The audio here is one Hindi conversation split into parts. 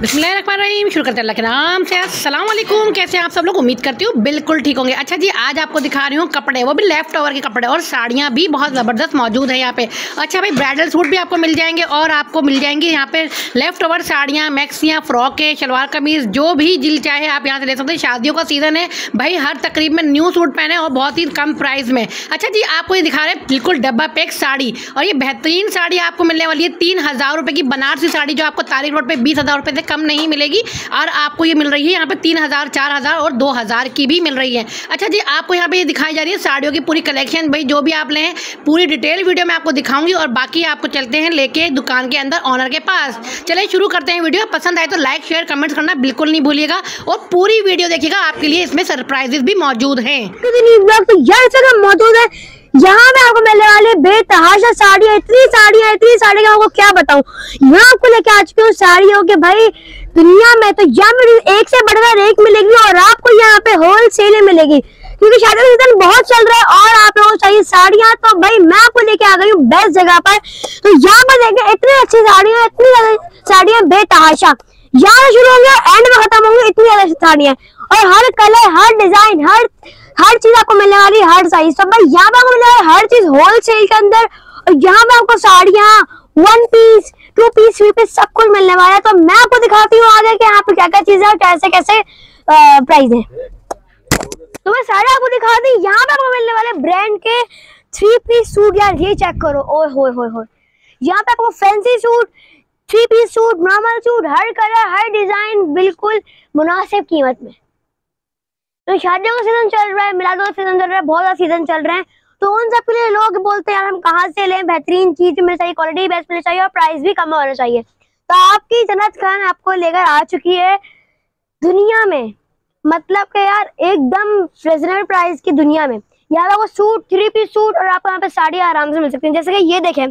बिस्मिल्लाहिर्रहमानिर्रहीम। शुरू करते हैं अल्लाह के नाम से। अस्सलाम वालेकुम कैसे हैं आप सब लोग? उम्मीद करती हूँ बिल्कुल ठीक होंगे। अच्छा जी, आज आपको दिखा रही हूँ कपड़े। वो भी लेफ़्ट ओवर के कपड़े और साड़ियाँ भी बहुत ज़बरदस्त मौजूद है यहाँ पे। अच्छा भाई ब्राइडल सूट भी आपको मिल जाएँगे और आपको मिल जाएँगे यहाँ पे लेफ़्ट ओवर साड़ियाँ मैक्सियाँ फ्रॉकें शलवार कमीज़, जो भी जिल चाहे आप यहाँ से ले सकते हैं। शादियों का सीज़न है। भाई, हर तकरीब में न्यू सूट पहने और बहुत ही कम प्राइस में। अच्छा जी, आपको ये दिखा रहे हैं बिल्कुल डब्बा पैक साड़ी और ये बेहतरीन साड़ी आपको मिलने वाली है। तीन हज़ार रुपये की बनारसी साड़ी जो आपको तारीख रोड पर बीस हज़ार रुपये से कम नहीं मिलेगी और आपको ये मिल रही है यहाँ पे तीन हज़ार, चार हज़ार और दो हज़ार की भी मिल रही है। अच्छा जी, आपको यहाँ पे ये दिखाई जा रही है साड़ियों की पूरी कलेक्शन भाई, जो भी आप लें, पूरी डिटेल वीडियो में आपको दिखाऊँगी और बाकी आपको चलते हैं लेके दुकान के अंदर ऑनर के पास। चलिए शुरू करते हैं वीडियो पसंद आए तो लाइक शेयर कमेंट्स करना बिल्कुल नहीं भूलिएगा और पूरी वीडियो देखिएगा, आपके लिए इसमें सरप्राइजेस भी मौजूद हैं। तो मौजूद है। यहाँ पे आपको मिलने वाली बेतहाशा साड़ियाँ इतनी साड़ियाँ इतनी साड़ियाँ आपको क्या बताऊँ? यहाँ आपको लेके आ चुकी हूँ साड़ियों के भाई। दुनिया में तो यहाँ एक से बढ़कर एक मिलेगी और आपको यहाँ पे होल सेल मिलेगी। क्योंकि शादी का सीज़न बहुत चल रहा है और आप लोगों को चाहिए साड़ियाँ तो भाई मैं आपको लेके आ गई हूँ बेस्ट जगह पर। तो यहाँ पर देखें, इतनी अच्छी साड़ियाँ इतनी ज़्यादा साड़ियाँ, बेतहाशा। यहाँ शुरू होंगे एंड में खत्म होंगे, इतनी ज़्यादा साड़ियाँ और हर कलर, हर डिज़ाइन, हर हर चीज़ आपको मिलने वाली, हर साइज़ तो भाई, यहाँ पे आपको मिलने वाली हर चीज़ होलसेल के अंदर, और यहाँ पे आपको साड़ियाँ one piece two piece three piece सब कुछ मिलने वाला है। तो मैं आपको दिखाती हूँ आगे कि यहाँ पे क्या क्या चीज़ें और कैसे कैसे प्राइस है। तो मैं सारे आपको दिखा दी। यहाँ पे आपको मिलने वाले ब्रांड के थ्री पीस सूट यार, ये चेक करो। ओ हो होए होए। यहाँ पे आपको fancy suit three piece suit normal suit हर कलर हर डिज़ाइन बिल्कुल मुनासिब कीमत में। तो शादियों का सीज़न चल रहा है, मिलादों का सीज़न चल रहा है, बहुत ज़्यादा सीज़न चल रहे हैं। तो उन सब के लिए लोग बोलते हैं, यार, हम कहाँ से लें? बेहतरीन चीज़ मिल चाहिए क्वालिटी बेस्ट मिलनी चाहिए और प्राइस भी कम होना चाहिए। तो आपकी जन्नत खान आपको लेकर आ चुकी है दुनिया में। मतलब कि यार, एकदम रिजनेबल प्राइस की दुनिया में। यार आपको सूट थ्री पीस सूट और आपको यहाँ पे साड़ी आराम से मिल सकती है। जैसे कि ये देखें,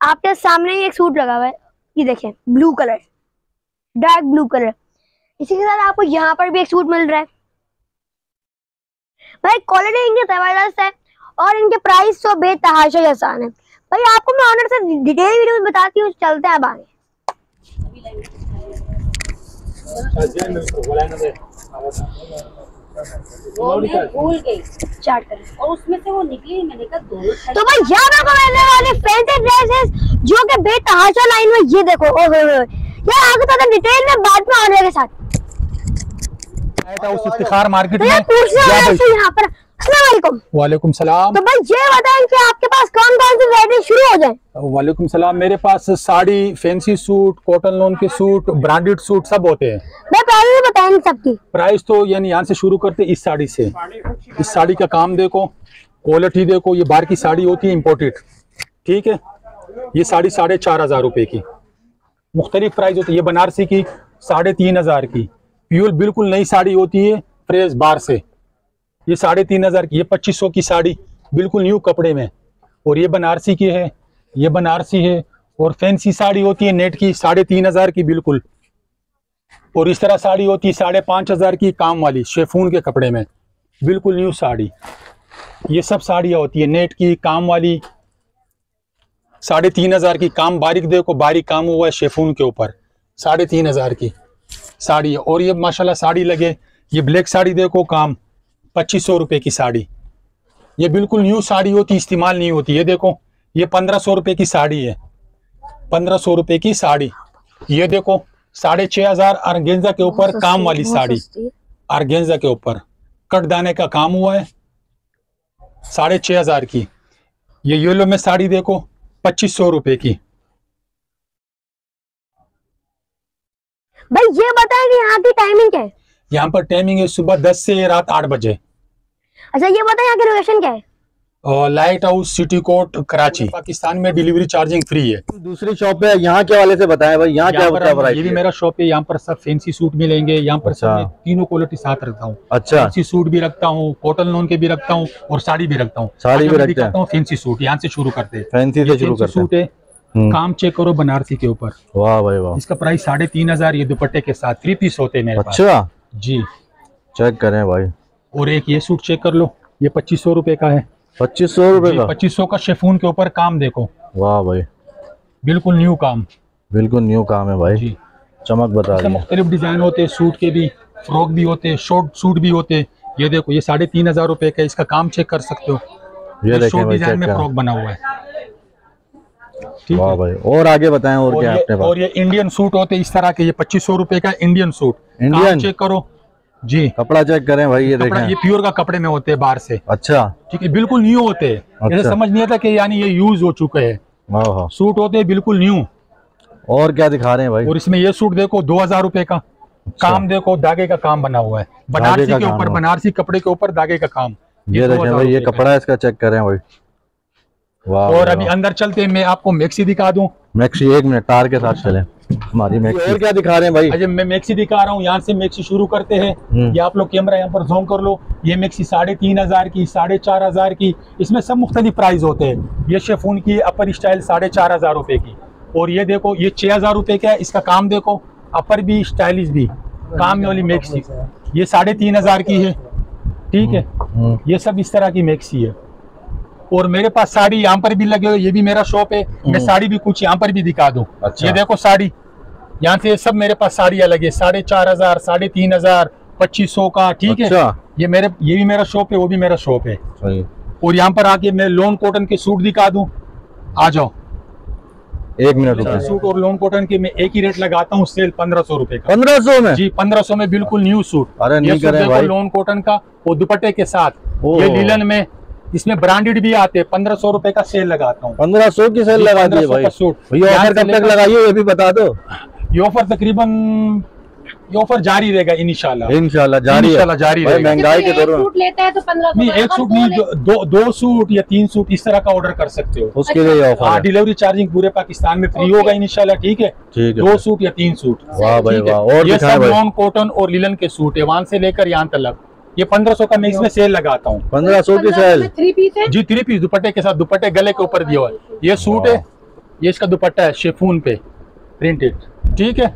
आपके सामने ही एक सूट लगा हुआ है। ये देखें blue colour dark blue colour इसी के साथ आपको यहाँ पर भी एक सूट मिल रहा है। भाई क्वालिटी इनकी ज़बरदस्त है और इनके प्राइस तो बेतहाशा आसान है। भाई आपको मैं ऑनर से डिटेल वीडियो में बताती हूँ चलते हैं अब आगे। भूल गई। स्टार्ट करें। और उसमें से वो निकली मैंने कहा दो तो भाई यहाँ पे आपको मिलने वाले फैंसी ड्रेसेस जो कि बेतहाशा लाइन में ये देखो ओ हो हो यार आगे तो डिटेल में बाद में ऑनर के साथ। आया था उस इफ्तिखार मार्केट में। यहाँ पर। वालेकुम। सलाम। तो भाई ये बताएँ कि आपके पास कौन कौन सी वैरायटी शुरू हो जाए? वालेकुम सलाम। मेरे पास sari fancy suit cotton lawn के सूट ब्रांडेड सूट सब होते हैं। मैं पहले ही बताएँ सबकी। प्राइस तो यानी यहाँ से शुरू करते इस साड़ी से। इस साड़ी का काम देखो क्वालिटी देखो ये बाहर की साड़ी होती है इम्पोर्टेड ठीक है? ये साड़ी साढ़े चार हज़ार रुपए की। मुख्तलिफ़ प्राइस होती है। ये बनारसी की साढ़े तीन हज़ार की। प्यूर बिल्कुल नई साड़ी होती है फ्रेश बाहर से। ये साढ़े तीन हज़ार की, ये पच्चीस सौ की साड़ी, बिल्कुल न्यू कपड़े में। और ये बनारसी की है, ये बनारसी है, और फैंसी साड़ी होती है नेट की, साढ़े तीन हज़ार की बिल्कुल। और इस तरह साड़ी होती है साढ़े पाँच हज़ार की काम वाली, शेफून के कपड़े में। बिल्कुल न्यू साड़ी। ये सब साड़ियाँ होती है नेट की, काम वाली। साढ़े तीन हज़ार की काम, बारीक देखो, बारीक काम हुआ है शेफून के ऊपर। साढ़े तीन हज़ार की। साड़ी है। और ये माशाल्लाह साड़ी लगे। ये ब्लैक साड़ी देखो काम पच्चीस सौ रुपये की साड़ी। ये बिल्कुल न्यू साड़ी होती इस्तेमाल नहीं होती। ये देखो ये पंद्रह सौ रुपये की साड़ी है। पंद्रह सौ रुपये की साड़ी। ये देखो साढ़े छः हज़ार आर्गेंजा के ऊपर काम वाली साड़ी। आर्गेंजा के ऊपर। कट दाने का काम हुआ है साढ़े छः हज़ार की। ये येलो में साड़ी देखो पच्चीस सौ रुपये की। भाई ये बताएँ कि यहाँ की टाइमिंग क्या है? यहाँ पर टाइमिंग है सुबह दस से रात आठ बजे। अच्छा ये बताए यहाँ की लोकेशन क्या है? Light house city court Karachi Pakistan में डिलीवरी चार्जिंग फ्री है। दूसरी शॉप है यहाँ के वाले से बताएँ भाई यहाँ क्या पर क्या ये भी मेरा शॉप है यहाँ पर सब फैंसी सूट मिलेंगे यहाँ पर अच्छा। मैं तीनों क्वालिटी साथ रखता हूँ। अच्छा। फैंसी सूट भी रखता हूँ कॉटन लोन के भी रखता हूँ और साड़ी भी रखता हूँ। साड़ी भी मैं रखते हैं। हूँ फैंसी सूट यहाँ से शुरू करते हैं। फैंसी से शुरू करते सूट है। काम चेक करो बनारसी के ऊपर। वाह भाई वाह। इसका प्राइस साढ़े तीन हज़ार ये दुपट्टे के साथ थ्री पीस होते हैं मेरे पास। अच्छा। जी। चेक करें भाई। और एक ये सूट चेक कर लो ये पच्चीस सौ रुपए का है। पच्चीस सौ रुपए का? पच्चीस सौ का शेफून के ऊपर काम देखो। वाह भाई। बिल्कुल न्यू काम। बिल्कुल न्यू काम है भाई। जी। चमक बता रही मुख्तलिफ़ डिज़ाइन होते हैं सूट के भी फ्रॉक भी होते हैं शॉर्ट सूट भी होते। हैं ये देखो ये साढ़े तीन हज़ार रुपए का इसका काम चेक कर सकते हो। ये देखें शॉर्ट डिज़ाइन में फ्रॉक बना हुआ है। वाह भाई और आगे बताएँ और और क्या है पास? और ये इंडियन सूट होते इस तरह के ये पच्चीस सौ रुपए का इंडियन सूट इंडियन? चेक करो? जी। कपड़ा चेक करें भाई ये कपड़ा ये प्योर का कपड़े में होते हैं बाहर से। अच्छा। ठीक है बिल्कुल न्यू होते हैं। अच्छा। समझ नहीं आता कि यानी ये यूज़ हो चुके हैं। सूट होते हैं बिल्कुल न्यू और क्या दिखा रहे हैं भाई? और इसमें ये सूट देखो दो हज़ार रुपए का। काम देखो धागे का काम बना हुआ है। बनारसी अच्छा। के ऊपर बनारसी कपड़े के ऊपर धागे का काम। ये देखें भाई ये कपड़ा इसका चेक करें भाई। और अभी अंदर चलते हैं मैं आपको मैक्सी दिखा दूँ। मैक्सी एक मिनट तार के साथ चले। हमारी मैक्सी और क्या दिखा रहे हैं भाई? अजय मैं मैक्सी दिखा रहा हूँ यहाँ से मैक्सी शुरू करते हैं। हम्म। ये आप लोग कैमरा यहाँ पर जूम कर लो। ये मैक्सी साढ़े तीन हज़ार की साढ़े चार हज़ार की इसमें सब मुख्तलिफ़ प्राइस होते हैं। ये शेफून की अपर स्टाइल साढ़े चार हज़ार रुपए की। और ये देखो ये छह हज़ार रुपए का है इसका काम देखो अपर भी स्टाइलिश भी। काम वाली मैक्सी ये साढ़े तीन हज़ार की है। ठीक है? हम्म, ये सब इस तरह की मैक्सी है। और मेरे पास साड़ी यहाँ पर भी लगे हुए ये भी मेरा शॉप है। मैं साड़ी भी कुछ यहाँ पर भी दिखा दूँ। अच्छा। ये देखो साड़ी यहाँ से सब मेरे पास साड़ी अलग है। साढ़े चार हज़ार साढ़े तीन हज़ार पच्चीस सौ का ठीक अच्छा। है ये मेरे ये भी मेरा शॉप है वो भी मेरा शॉप है। और यहाँ पर आके मैं लोन कॉटन के सूट दिखा दू। आ जाओ। एक मिनट सूट और लोन कॉटन के मैं एक ही रेट लगाता हूँ सेल पंद्रह सौ रुपए का। पंद्रह सौ में? जी पंद्रह सौ में बिल्कुल न्यू सूट अरे ये नहीं सूट करें भाई। लोन कॉटन का वो दुपट्टे के साथ। ये लीलन में इसमें ब्रांडेड भी आते हैं। पंद्रह सौ रुपए का सेल लगाता हूँ। पंद्रह सौ की सेल लगा दी भाई। सूट। भैया ऑफ़र कब तक लेकर- ये भी बता दो। ये ऑफ़र तकरीबन ये ऑफ़र जारी रहेगा इंशाल्लाह इंशाल्लाह जारी है। जारी रहेगा। महँगाई के एक दौर में सूट लेता है तो पंद्रह नहीं एक सूट नहीं दो, दो दो सूट या तीन सूट इस तरह का ऑर्डर कर सकते हो। उसके लिए ऑफ़र हाँ। डिलीवरी चार्जिंग पूरे पाकिस्तान में फ्री होगा इंशाल्लाह ठीक है? ठीक है। दो सूट या तीन सूट वाह भाई वाह और ये सब नॉन कॉटन और लिलन के सूट है वहाँ से लेकर यहाँ तक। ये पंद्रह सौ का मैं इसमें सेल लगाता हूँ। पंद्रह सौ की सेल थ्री पीस है? जी थ्री पीस दुपट्टे के साथ दुपट्टे गले के ऊपर दिया हुआ है। ये सूट है ये इसका दुपट्टा है शेफून पे प्रिंटेड ठीक है?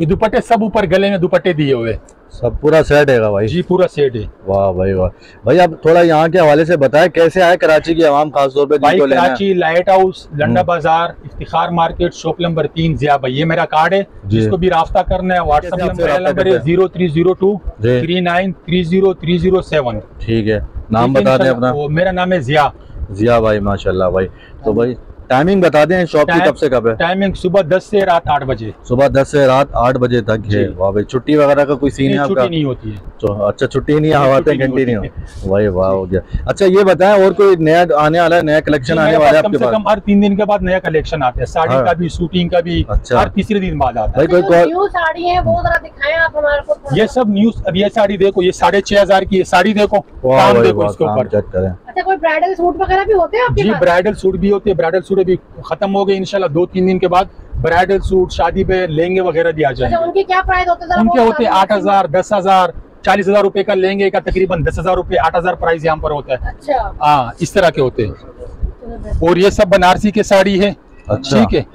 ये दुपट्टे सब ऊपर गले में दुपट्टे दिए हुए। सब पूरा सेट है भाई। जी पूरा सेट है। वाह भाई वाह। भाई आप थोड़ा यहाँ के हवाले से बताएँ कैसे आए कराची की आवाम खासतौर पे भाई जिनको लेना है? Karachi light house. लंडा बाज़ार इफ्तिखार मार्केट शॉप नंबर तीन जिया भाई ये मेरा कार्ड है। जिसको भी रास्ता करना है व्हाट्सएप नंबर है zero three zero two three nine three zero three zero seven ठीक है नाम बता दें अपना। मेरा नाम है जिया। जिया भाई माशाल्लाह भाई। तो भाई टाइमिंग बता दें शॉप की कब से कब है? टाइमिंग सुबह दस से रात आठ बजे। सुबह दस से रात आठ बजे तक है। वाह भाई छुट्टी वगैरह का कोई सीन है आपका? छुट्टी नहीं होती है। तो अच्छा छुट्टी नहीं है नहीं, हवाते छुट्टी घंटी नहीं नहीं हो। वाह हो गया। अच्छा ये बताएँ और कोई नया आने वाला है नया कलेक्शन आने वाला है कम आपके पास? कम हर तीन दिन के बाद नया कलेक्शन आता है। साड़ी हाँ। का भी शूटिंग का भी अच्छा। हर तीसरे दिन बाद आता है। भाई कोई न्यू साड़ी है वो जरा दिखाएँ आप हमारे को ये सब न्यूज़ अब ये साड़ी देखो ये साढ़े छह हज़ार की साड़ी देखो काम देखो वाह इसके ऊपर। ब्राइडल सूट वगैरह भी होते हैं आपके जी ब्राइडल सूट भी होते हैं ब्राइडल सूट अभी खत्म हो गए इंशाल्लाह दो तीन दिन के बाद ब्राइडल सूट शादी पे लहंगे वगैरह दिया अच्छा जाएँगे। उनके क्या प्राइस होते हैं? उनके होते हैं आठ हज़ार दस हज़ार चालीस हज़ार रूपए का लहंगे का तकरीबन दस हज़ार रूपए आठ हज़ार प्राइस यहाँ पर होता है। अच्छा। हाँ इस तरह के होते हैं। और ये सब बनारसी के साड़ी है। अच्छा। ठीक है।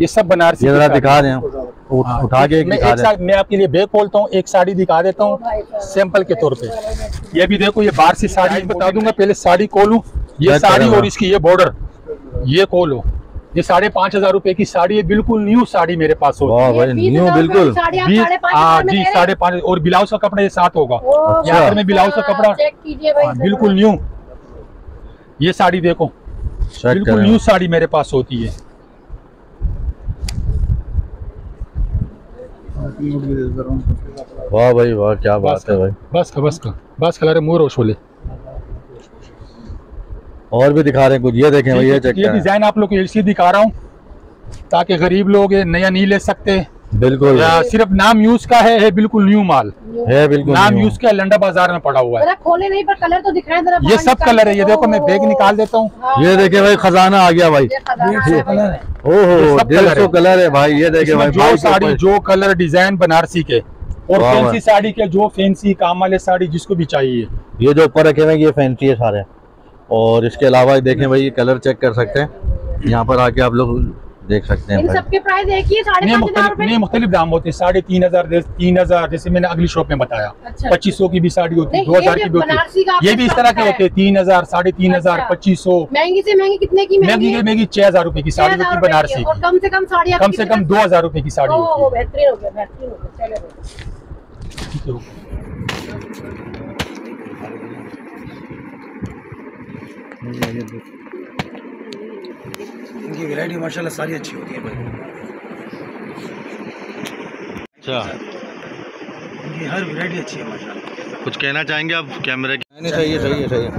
ये सब बनारसी दिखा दें उठ- हाँ, उठा के मैं एक साथ मैं आपके लिए बैग खोलता हूँ एक साड़ी दिखा देता हूँ सैंपल के तौर पे। ये भी देखो ये बाहर से साड़ी बता दूँगा पहले साड़ी खोलूं ये साड़ी और इसकी ये बॉर्डर ये खोलो। ये साढ़े पाँच हज़ार रुपए की साड़ी है बिल्कुल न्यू साड़ी मेरे पास है बीस न्यू बिल्कुल। हाँ जी हैं? साढ़े पाँच और ब्लाउज का कपड़ा ये साथ होगा। ओ, अच्छा। यहाँ पर मैं ब्लाउज का कपड़ा। कीजिए भाई। हाँ, बिल्कुल न्यू ये साड़ी देखो बिल्कुल न्यू साड़ी मेरे पास होती है। वाह भाई वाह क्या बात है भाई। बस का बस का बस कलर मोर और छोले और भी दिखा रहे हैं कुछ ये देखें भाई ये चेक ये डिज़ाइन आप लोग को इसलिए दिखा रहा हूँ ताकि गरीब लोग नया नहीं ले सकते। बिल्कुल। सिर्फ़ नाम यूज़ का है, है बिल्कुल न्यू माल। है बिल्कुल नाम यूज़ का लंडा बाज़ार में पड़ा हुआ है। खोले नहीं पर कलर तो दिखाएँ जरा ये सब कलर है ये देखो मैं बैग निकाल देता हूँ। हाँ, ये देखे भाई खजाना आ गया भाई। है। ओहो डेढ़ सौ है। कलर है भाई ये देखे भाई जो साड़ी जो कलर डिज़ाइन बनारसी के और फैंसी साड़ी के जो फैंसी काम वाले साड़ी जिसको भी चाहिए। ये जो ऊपर रखे हुए ये फैंसी है सारे। और इसके अलावा देखें भाई ये कलर चेक कर सकते हैं। यहाँ पर आके आप लोग देख सकते हैं इन सबके प्राइस एक ही है साढ़े नहीं मुख्तलिफ़ नहीं मुख्तलिफ़ दाम होते हैं। साढ़े तीन हज़ार तीन हज़ार जैसे मैंने अगली शॉप में बताया। अच्छा। पच्चीस सौ की भी साड़ी होती है दो हज़ार की भी होती। है ये भी इस तरह के होते हैं तीन हज़ार साढ़े तीन हज़ार अच्छा। पच्चीस। सौ महँगी से महँगी कितने की महँगी से महँगी छह हज़ार रुपए की साड़ी होती है बनारसी की कम से कम साड़ी कम से कम दो हज़ार रुपए की साड़ी होती बेहतरीन हो गया बेहतरीन हो गया चलो है इनकी वैरायटी माशाल्लाह सारी अच्छी होती है भाई। अच्छा। इनकी हर वैरायटी अच्छी है माशाल्लाह। कुछ कहना चाहेंगे आप कैमरे की? नहीं सही है सही है सही है।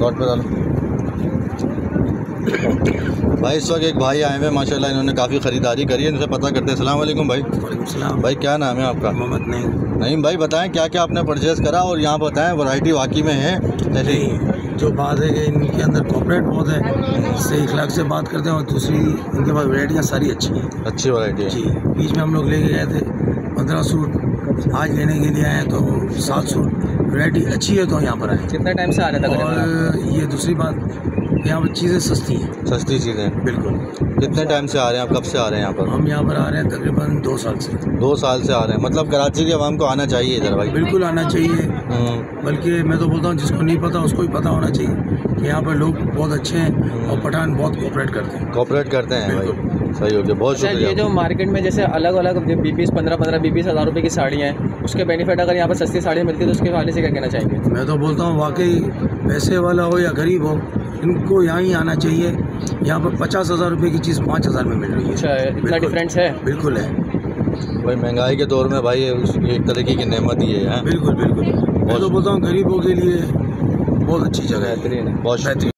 डॉट पे डालो भाई इस वक्त एक भाई आए हुए हैं, माशाल्लाह इन्होंने काफ़ी ख़रीदारी करी है इनसे पता करते हैं। सलाम वालेकुम भाई। वालेकुम सलाम भाई क्या नाम है आपका? मोहम्मद नहीं नहीं भाई बताएँ क्या क्या आपने परचेज़ करा और यहाँ बताएँ वैरायटी वाकई में है? जैसे नहीं जो बात है कि इनके अंदर कॉपरेट बहुत है सही इखलाक से बात करते हैं और दूसरी इनके पास वैरायटियाँ सारी अच्छी हैं। अच्छी वैरायटी है। जी बीच में हम लोग लेके गए थे पंद्रह सूट आज लेने के लिए आए हैं तो सात सूट वैरायटी अच्छी है तो यहाँ पर आए कितना टाइम से आ रहे थे और ये दूसरी बात यहाँ पर चीज़ें सस्ती हैं। सस्ती चीज़ें बिल्कुल। कितने टाइम से आ रहे हैं? आप कब से आ रहे हैं यहाँ पर? हम यहाँ पर आ रहे हैं तकरीबन दो साल से। दो साल से आ रहे हैं। मतलब कराची के आवाम को आना चाहिए इधर भाई। बिल्कुल आना चाहिए। हम्म, बल्कि मैं तो बोलता हूँ जिसको नहीं पता उसको ही पता होना चाहिए कि यहाँ पर लोग बहुत अच्छे हैं और पठान बहुत कोऑपरेट करते हैं। कोऑपरेट करते हैं भाई। सही हो गया बहुत अच्छा ये जो मार्केट में जैसे अलग अलग बी बीस पंद्रह पंद्रह बी बीस हज़ार रुपये की साड़ियाँ हैं उसके बेनिफिट अगर यहाँ पर सस्ती साड़ी मिलती है तो उसके हवाले से क्या कहना चाहेंगे? मैं तो बोलता हूँ वाकई पैसे वाला हो या गरीब हो इनको यहाँ ही आना चाहिए। यहाँ पर पचास हज़ार रुपये की चीज़ पाँच हज़ार में मिल रही है। अच्छा इतना। डिफरेंस है? बिल्कुल है। भाई महँगाई के दौर में भाई एक तरीके की नेमत ही है। बिल्कुल बिल्कुल। मैं तो बोलता हूँ गरीबों के लिए बहुत अच्छी जगह है। बहुत शुक्रिया। बेहतरीन।